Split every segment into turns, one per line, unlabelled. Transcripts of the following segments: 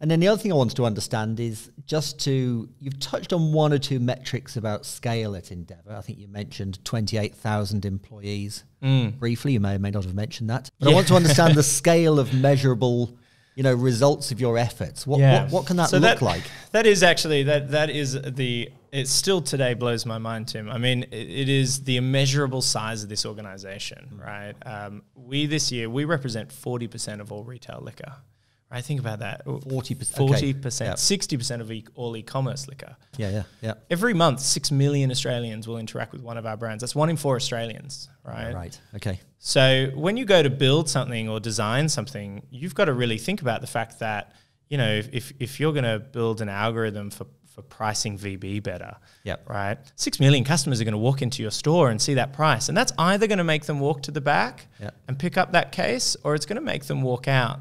And then the other thing I wanted to understand is just to, you've touched on one or two metrics about scale at Endeavour. I think you mentioned 28,000 employees
Mm.
briefly. You may or may not have mentioned that. But I want to understand the scale of measurable, you know, results of your efforts. What, what, what can that
So
look like?
That is actually that that is the it still today blows my mind, Tim. I mean, it, it is the immeasurable size of this organization,
Mm.
right? Um, we this year we represent forty percent of all retail liquor. Right, think about that.
40%,
Forty percent, sixty percent of e- all e-commerce liquor.
Yeah, yeah, yeah.
Every month, six million Australians will interact with one of our brands. That's one in four Australians, right?
Right. Okay.
So when you go to build something or design something, you've got to really think about the fact that you know if if you're going to build an algorithm for for pricing VB better,
Yep.
right? Six million customers are going to walk into your store and see that price, and that's either going to make them walk to the back
Yep.
and pick up that case, or it's going to make them walk out.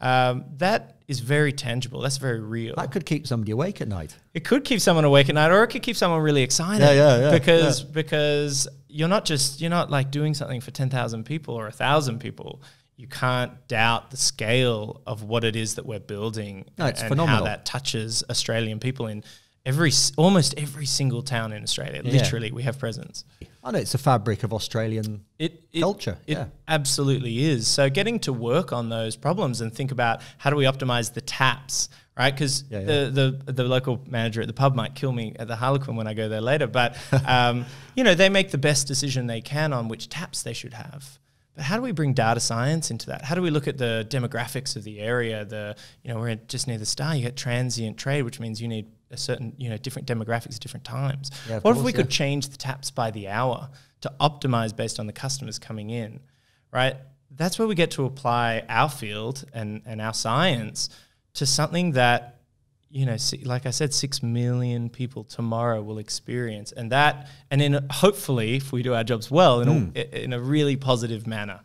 Um, that is very tangible. That's very real.
That could keep somebody awake at night.
It could keep someone awake at night, or it could keep someone really excited.
Yeah, yeah, yeah,
Because
yeah.
because you're not just you're not like doing something for ten thousand people or a thousand people. You can't doubt the scale of what it is that we're building
No, it's
and
phenomenal.
how that touches Australian people in every almost every single town in Australia.
Yeah.
Literally, we have presence.
I know it's a fabric of Australian
It, it
culture.
It
yeah.
absolutely is. So getting to work on those problems and think about how do we optimize the taps, right? Because
Yeah,
the, the the local manager at the pub might kill me at the Harlequin when I go there later, but um, you know they make the best decision they can on which taps they should have. But how do we bring data science into that? How do we look at the demographics of the area? The you know we're just near the star. You get transient trade, which means you need a certain you know different demographics at different times.
Yeah,
what if we
yeah.
could change the taps by the hour to optimize based on the customers coming in, right? That's where we get to apply our field and, and our science to something that, you know, like I said, six million people tomorrow will experience, and that, and in hopefully, if we do our jobs well, in,
Hmm.
a, in a really positive manner.